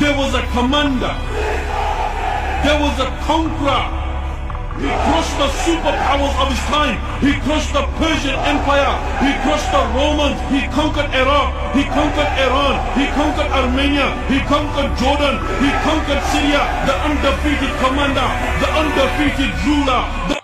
There was a commander. There was a conqueror. He crushed the superpowers of his time. He crushed the Persian Empire. He crushed the Romans. He conquered Iraq. He conquered Iran. He conquered Armenia. He conquered Jordan. He conquered Syria. The undefeated commander. The undefeated ruler. The